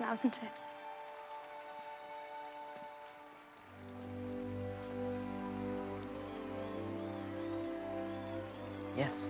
now, isn't? Yes.